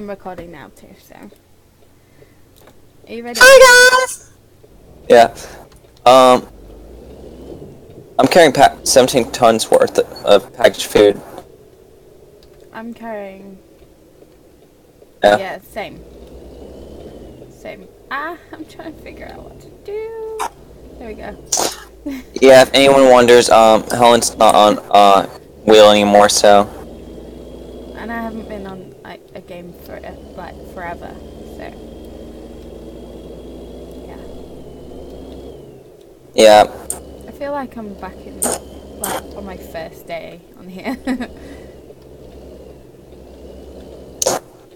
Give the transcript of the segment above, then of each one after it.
I'm recording now too, so. Are you ready? Hi guys. Yeah. Um. I'm carrying pa- 17 tons worth of packaged food. I'm carrying. Yeah. Yeah, same. Same. Ah, I'm trying to figure out what to do. There we go. Yeah. If anyone wonders, um, Helen's not on uh wheel anymore, so And I haven't been on like a game for uh, like forever, so yeah. yeah. I feel like I'm back in like on my first day on here.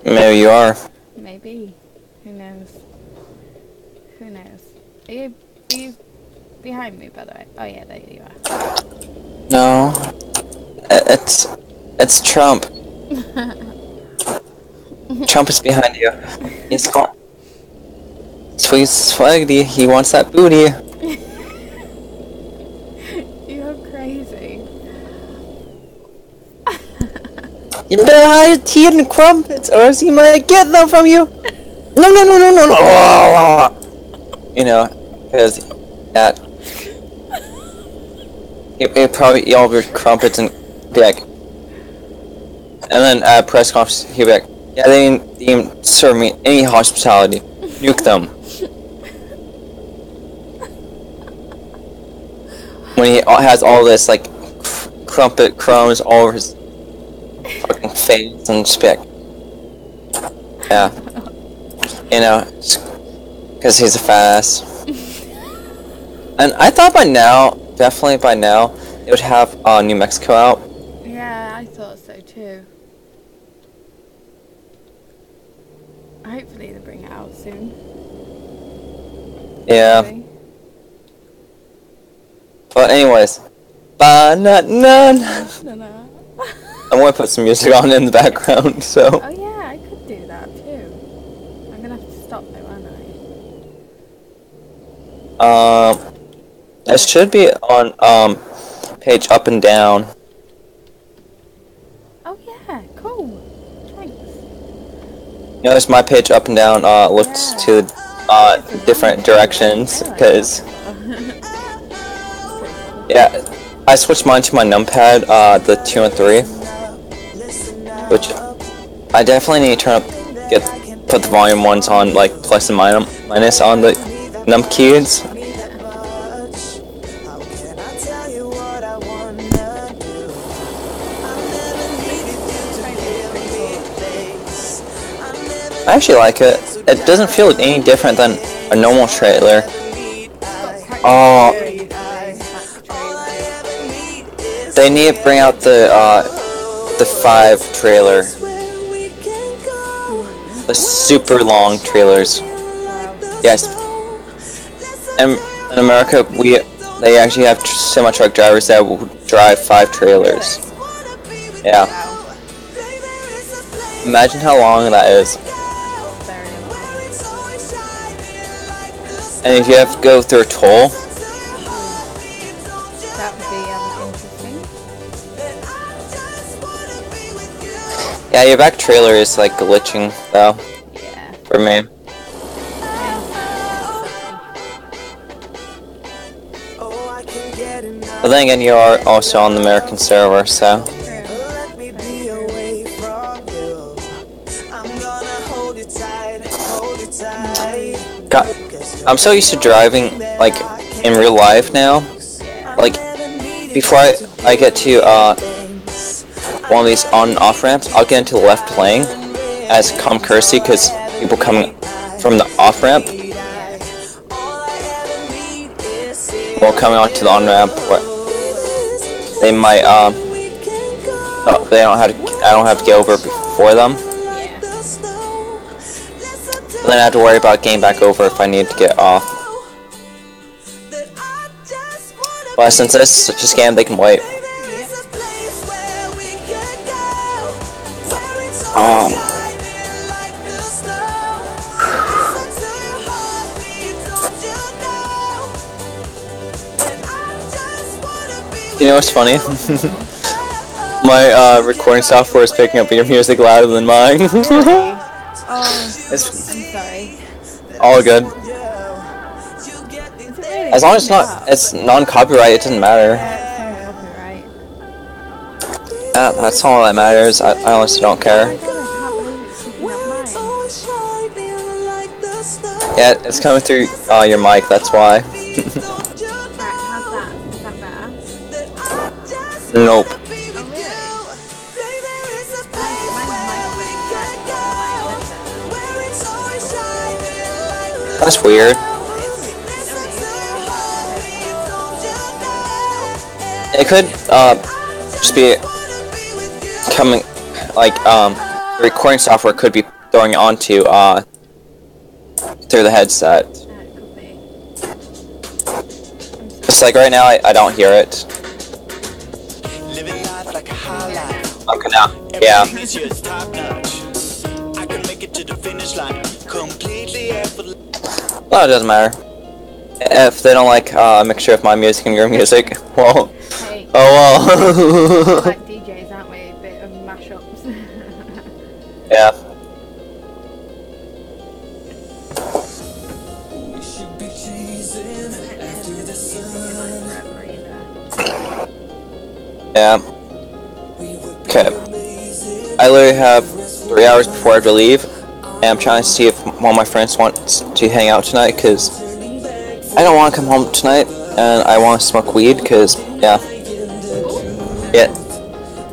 Maybe you are. Maybe. Who knows? Who knows? Are you, are you behind me, by the way? Oh yeah, there you are. No. It's it's Trump. Trump is behind you. He's gone. Sweet Swaggy, he wants that booty. You're crazy. You better hide tea and crumpets, or else he might get them from you. No, no, no, no, no, no. You know, because that. He he probably eat all your crumpets and be like, and then at press conference he'll be like, yeah, they didn't, they didn't serve me any hospitality. Nuke them. When he has all this like cr- crumpet crumbs all over his fucking face and like, yeah, you know, because he's a fast. And I thought by now, definitely by now, it would have uh, New Mexico out. Yeah, I thought so too. Hopefully they bring it out soon. Yeah. Maybe. But anyways. I'm gonna put some music on in the background. So Oh yeah, I could do that too. I'm gonna have to stop though, aren't I? um, it should be on um page up and down. Oh yeah, cool. Thanks. Notice my pitch up and down uh looks to uh different directions because yeah, I switched mine to my numpad uh the two and three, which I definitely need to turn up get put the volume ones on like plus and minus minus on the num keys. I actually like it. It doesn't feel any different than a normal trailer. Oh, they need to bring out the uh, the five trailer, the super long trailers. Yes, in, in America, we they actually have semi truck drivers that will drive five trailers. Yeah, imagine how long that is. And if you have to go through a toll, That would be um, interesting. yeah, your back trailer is like glitching though Yeah. for me. But then again, you are also on the American server, so I'm so used to driving like in real life now. Like before I, I get to uh, one of these on and off ramps, I'll get into the left lane as courtesy because people coming from the off ramp or coming onto the on ramp, they might um, oh, they don't have to, I don't have to get over before them. Yeah. Then I have to worry about getting back over if I need to get off. But since this is such a scam, they can wait. Um, you know what's funny? My uh, recording software is picking up your music louder than mine. Oh, It's I'm sorry. all good. Is it really? As long as it's not it's non-copyright, it doesn't matter. Yeah. Yeah, that's all that matters. I, I honestly don't care. my god, I can't believe it's picking up mine. Yeah, it's coming through uh, your mic. That's why. Right, how's that? Is that better? Nope. That's weird. It could uh just be coming like um the recording software could be throwing it onto uh through the headset. It could be. Just like right now, I, I don't hear it. Okay, now. Yeah. Well, it doesn't matter. If they don't like uh, a mixture of my music and your music, well, Hey, oh well. like DJs, aren't we? A bit of mashups. yeah. Yeah. Okay. I literally have three hours before I have to leave, and I'm trying to see if of my friends wants to hang out tonight, because I don't want to come home tonight, and I want to smoke weed, because, yeah. Yeah.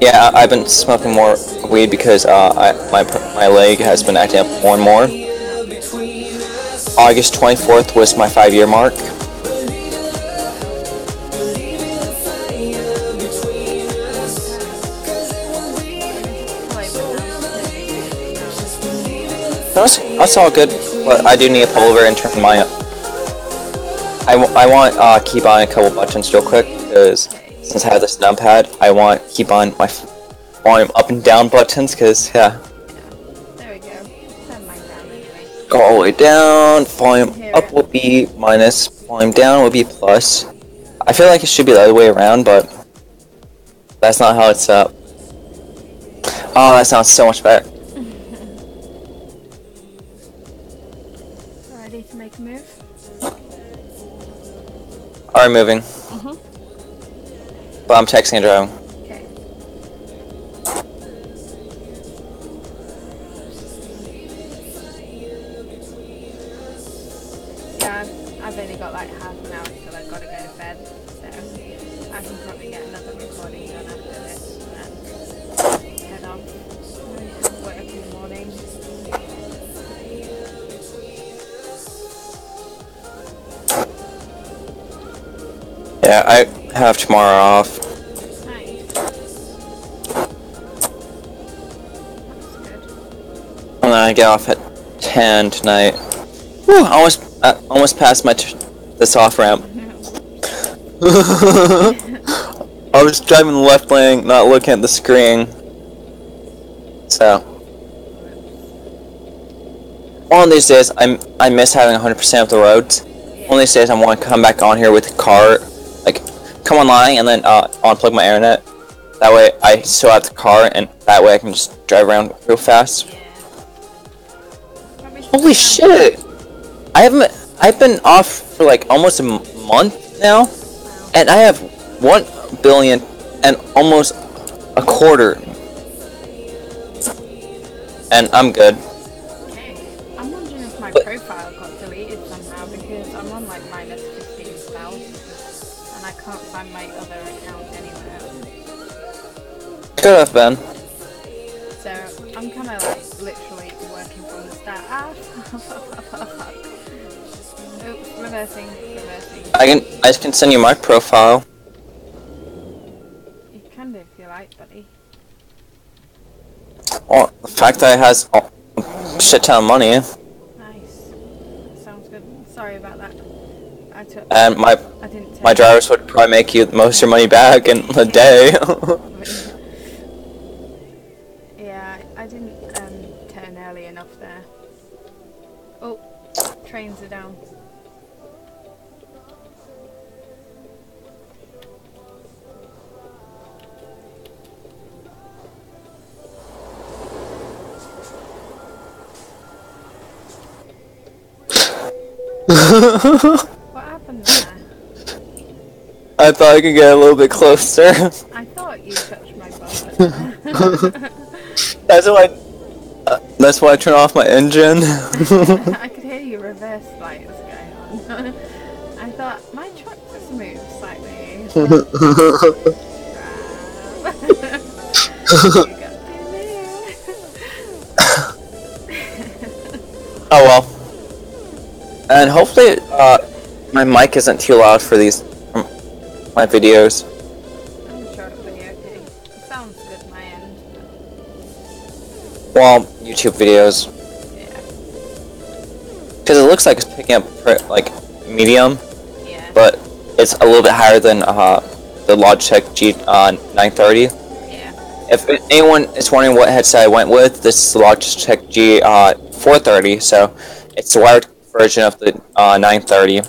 Yeah, I've been smoking more weed because uh, I, my my leg has been acting up more and more. August 24th was my five year mark. That's, all good, but I do need a pullover and turn my. I, w- I want uh, keep on a couple buttons real quick because since I have this numpad, I want keep on my volume up and down buttons because yeah, there we go. Turn down anyway. go all the way down. Volume up will be minus. Volume down will be plus. I feel like it should be the other way around, but that's not how it's up. Oh, that sounds so much better. Alright, moving. Mhm. But I'm texting and driving. Tomorrow off. And then I get off at 10 tonight. Whew, almost, uh, almost passed my this off ramp. I was driving the left lane, not looking at the screen. So, one of these days, I'm I miss having 100% of the roads. One of these days, I want to come back on here with a car, like come online and then uh, unplug my internet. That way, I still have the car, and that way I can just drive around real fast. Yeah. Holy shit! I haven't. I've been off for like almost a month now, and I have one billion and almost a quarter, and I'm good. Okay. I'm wondering if my But- profile got and I can't find my other account anywhere. Could have been. So I'm kind of like literally working from the start. Ah! Oops, reversing, reversing. I can. I can send you my profile. You can do if you like, buddy. Well, the fact that it has a shit ton of money, Nice. Sounds good. Sorry about that. I took. and my I didn't my drivers would probably make you most of your money back in a day. yeah, I didn't um, turn early enough there. Oh, trains are down. What happened there? I thought I could get a little bit closer. I thought you touched my butt. That's why. Uh, that's why I turn off my engine. I could hear you reverse lights going on. I thought my truck just moved slightly. you got to oh well. And hopefully, uh, my mic isn't too loud for these my videos. I'm sure it'll be okay. It sounds good my end. Well, YouTube videos, Yeah. because it looks like it's picking up like medium, Yeah. but it's a little bit higher than uh, the Logitech G uh, 930. yeah. If anyone is wondering what headset I went with, this is the Logitech G uh, 430, so it's the wired version of the uh, 930.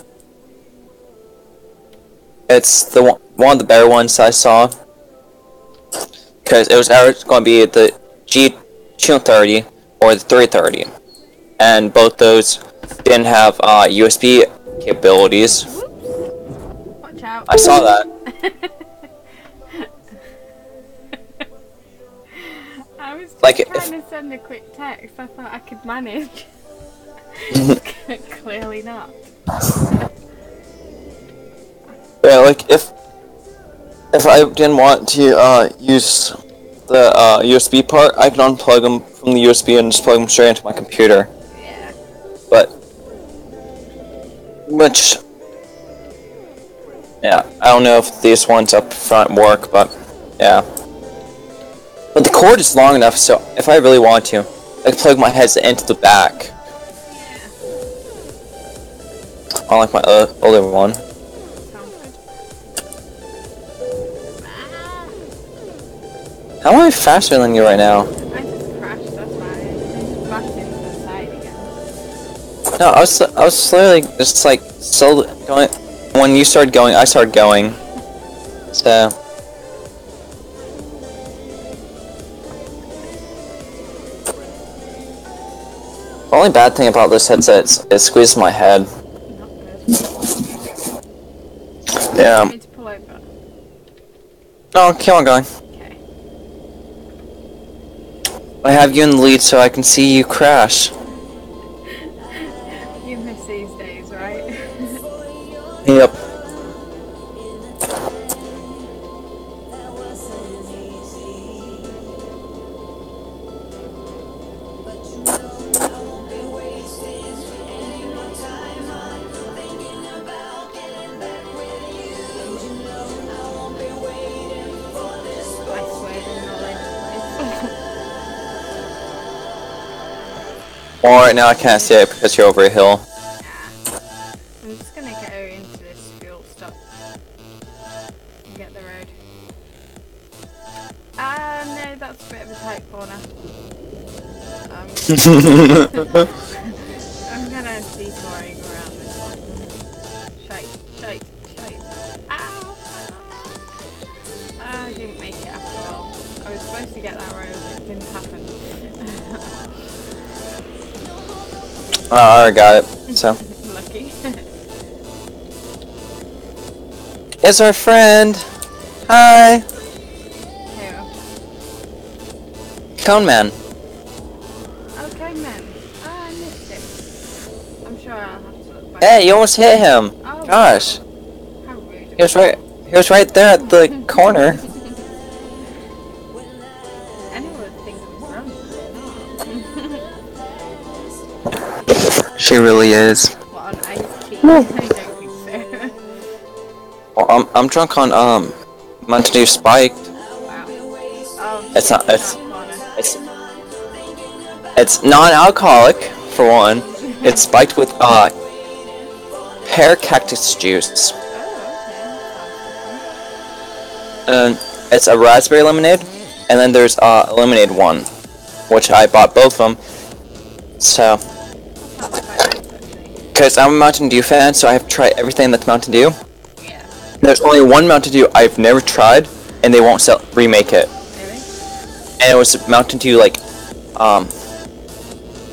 It's the one, one of the better ones I saw, because it was going to be the G230 or the 330, and both those didn't have uh, USB capabilities. Watch out. I saw that. I was just Like, if- trying to send a quick text. I thought I could manage. Clearly not. Yeah, like if if I didn't want to uh, use the uh, USB part, I could unplug them from the USB and just plug them straight into my computer. But which yeah, I don't know if these ones up front work, but yeah. But the cord is long enough, so if I really want to, I can plug my headset into the back, unlike my uh, older one. How am I faster than you right now? I just crashed. That's why. I just into the side again. No, I was I was slowly just like so going. When you started going, I started going. So the only bad thing about this headset is it squeezes my head. Yeah. I need to pull over. No, keep on going. Okay. I have you in the lead so I can see you crash. Right now I can't see it because you're over a hill. I'm just gonna go into this fuel stop and get the road. Ah, no, that's a bit of a tight corner. Um, Oh, I already got it. So Lucky. it's our friend. Hi, Who? Cone Man. Okay, man. Ah, I missed it. I'm sure I'll have to look back. Hey, you almost hit him. Oh, Gosh, How rude. he was right. He was right there at the corner. Anyone would think I was drunk. She really is. what, on iced tea? I don't think so. Well, I'm I'm drunk on um Mountain Dew Spiked. wow. Oh, It's not. It's corner. it's it's non-alcoholic for one. It's spiked with uh pear cactus juice. Oh, And it's a raspberry lemonade, and then there's uh, a lemonade one, which I bought both of them. So, because I'm a Mountain Dew fan, so I have tried everything that's Mountain Dew. Yeah. There's only one Mountain Dew I've never tried, and they won't sell remake it. Really? And it was Mountain Dew like, um,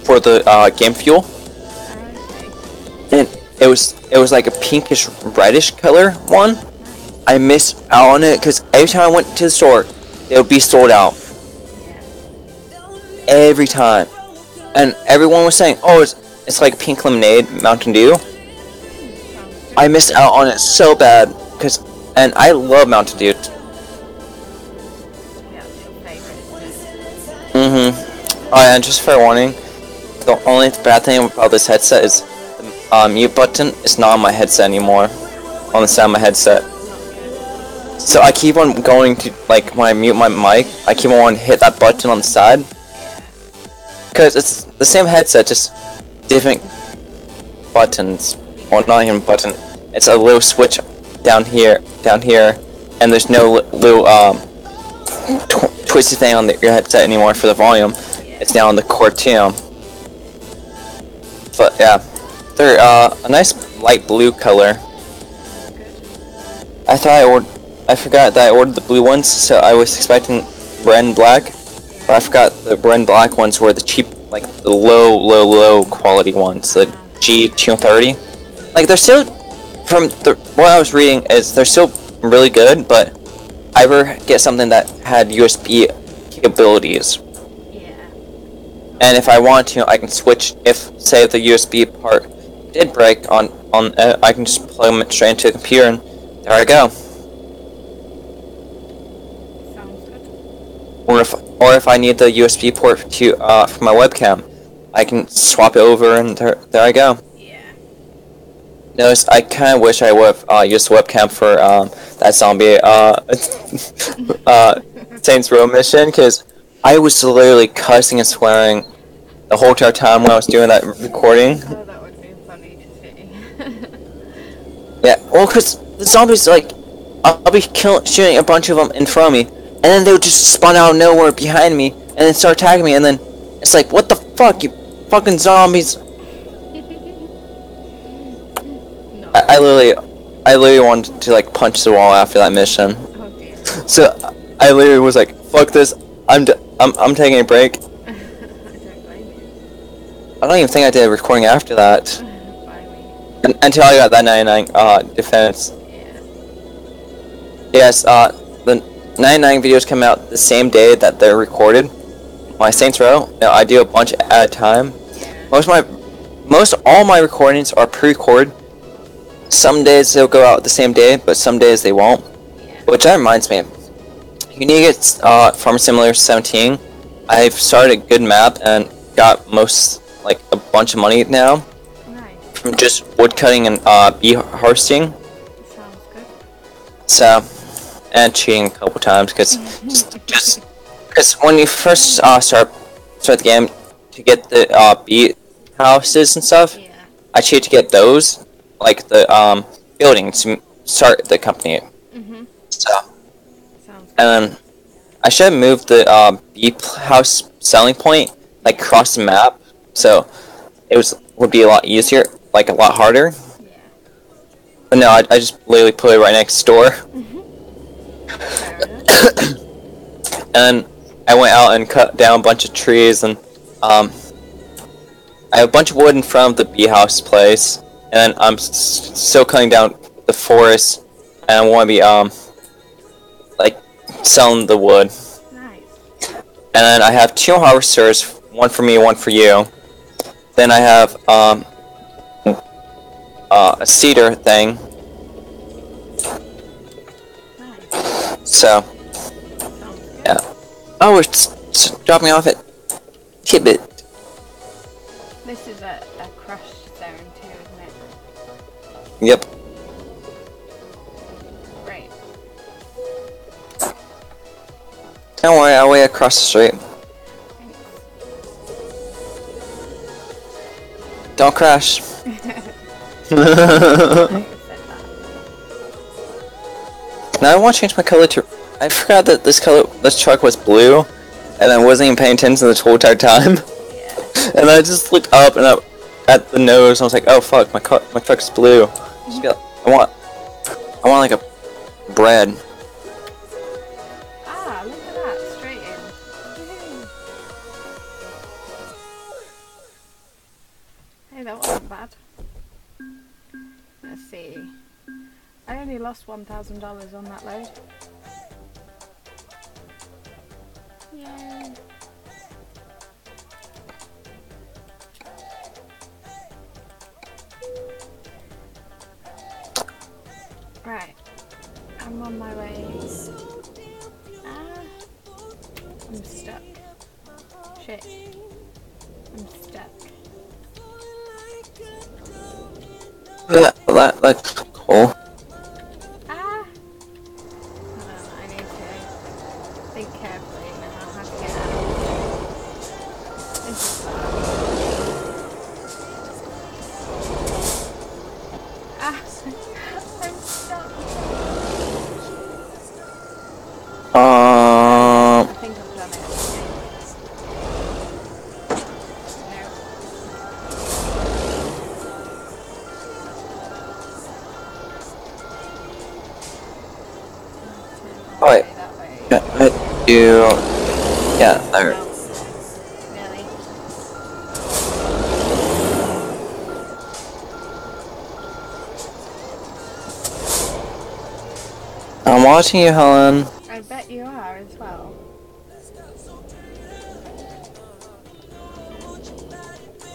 for the uh, Game Fuel, okay. and it was it was like a pinkish reddish color one. I missed out on it because every time I went to the store, it would be sold out every time, and everyone was saying, "Oh, it's it's like pink lemonade, Mountain Dew." I missed out on it so bad because, and I love Mountain Dew. Yeah? Mm-hmm. Oh, and just fair warning, the only bad thing about this headset is the uh, mute button is not on my headset anymore. On the side of my headset. So I keep on going to, like, when I mute my mic, I keep on hit that button on the side. Because it's the same headset, just different buttons. Well, not even button. It's a little switch down here, down here, and there's no little, um, tw- twisty thing on the, your headset anymore for the volume. It's now on the core too. But yeah, they're uh, a nice light blue color. I thought I ordered. I forgot that I ordered the blue ones, so I was expecting red and black. But I forgot the red and black ones were the cheap, like the low, low, low quality ones, the G230. Like they're still, from the what I was reading is they're still really good, but I ever get something that had USB capabilities, Yeah. and if I want to, I can switch. If say the USB part did break on on, uh, I can just plug them straight into the computer, and there I go. Sounds good. or if or if I need the USB port to uh, for my webcam, I can swap it over and there, there I go. Yeah. Notice I kind of wish I would have uh, used the webcam for um, that zombie uh, uh, Saints Row mission because I was literally cussing and swearing the whole entire time when I was doing that recording. Oh, that would be funny to see. Yeah, well, because the zombies like I'll be killing, shooting a bunch of them in front of me, and then they would just spawn out of nowhere behind me, and then start attacking me, and then it's like, what the fuck, you fucking zombies! no. I, I literally, I literally wanted to like punch the wall after that mission. dear. So I literally was like, fuck this, I'm d- I'm I'm taking a break. I don't blame you. I don't even think I did a recording after that By me. un- until I got that 99 uh defense. Yeah. Yes, uh, 99 videos come out the same day that they're recorded. My Saints Row, you know, I do a bunch at a time. Most of my, most all my recordings are pre-recorded. Some days they'll go out the same day, but some days they won't. Which that reminds me, you need to get uh, Farm Simulator 17. I've started a good map and got most, like, a bunch of money now Nice. from just woodcutting and uh, bee harvesting. Sounds good. So, and cheating a couple times because just just because when you first uh, start start the game to get the uh, beat houses and stuff, Yeah. I cheated to get those like the um buildings to start the company. Mhm. So, and I should have moved the uh, pl- house selling point like across the map, so it was would be a lot easier, like a lot harder. Yeah. But no, I, I just literally put it right next door. Enough. and I went out and cut down a bunch of trees and um, I have a bunch of wood in front of the bee house place. And I'm still cutting down the forest. And I want to be um like selling the wood. Nice. and then I have two harvesters one for me one for you. Then I have um uh, a seeder thing so yeah oh it's, it's dropping off at Tibet This is a, a crush zone too, isn't it? yep Great. Don't worry, I'll wait across the street. Thanks. Don't crash. Now I want to change my color to. I forgot that this color, this truck was blue, and I wasn't even paying attention the whole entire time. Yeah. and I just looked up and up at the nose, and I was like, "Oh fuck, my car, my truck's blue." I want, I want like a bread. $1,000 on that load. Yay. Right, I'm on my way. Ah, I'm stuck. Shit. I'm stuck. Let, let, do. Yeah, there. Really? I'm watching you, Helen. I bet you are as well.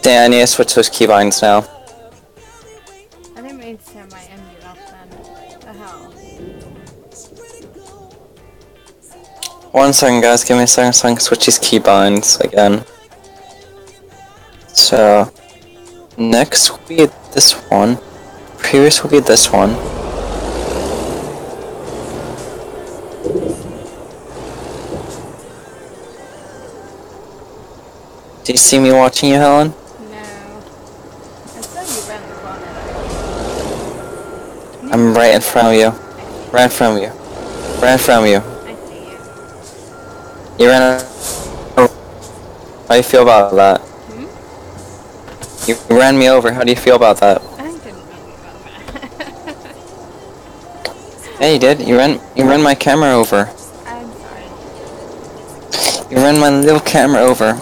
Dan, you switch those keybinds now. One second, guys. Give me a second so I can switch these keybinds again. So, next will be this one. Previous will be this one. Do you see me watching you, Helen? No. I saw you round the corner though. I'm right in front of you. Right in front of you. Right in front of you. I see you. You ran a... How do you feel about that? Hmm? You ran me over. How do you feel about that? I didn't mean about that. Yeah, you did. You ran. You ran my camera over. I'm sorry. You ran my little camera over.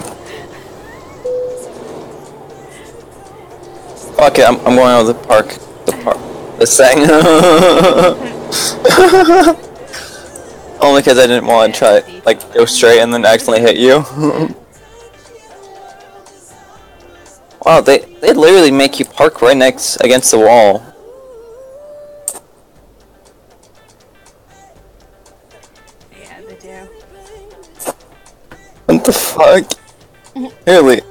Fuck it. I'm. I'm going out of the park. The park. The thing. Only because I didn't want to try like go straight and then accidentally hit you. wow, they they literally make you park right next against the wall. Yeah, they do. What the fuck? Really?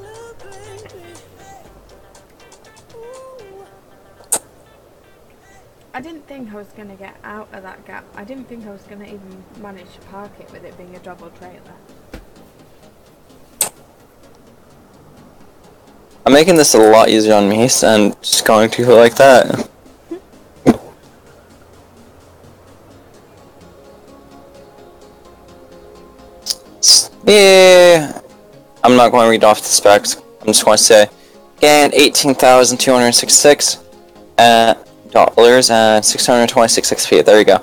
Think I was going to get out of that gap. I didn't think I was going to even manage to park it with it being a double trailer. I'm making this a lot easier on me and just going to it like that. Yeah, I'm not going to read off the specs. I'm just going to say, and 18,266 uh, dollars and 626 XP. There you go.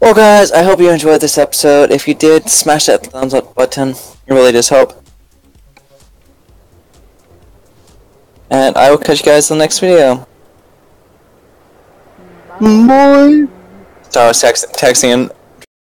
Well, guys, I hope you enjoyed this episode. If you did, smash that thumbs up button. It really does help. And I will catch you guys in the next video. Bye. So I was text- texting and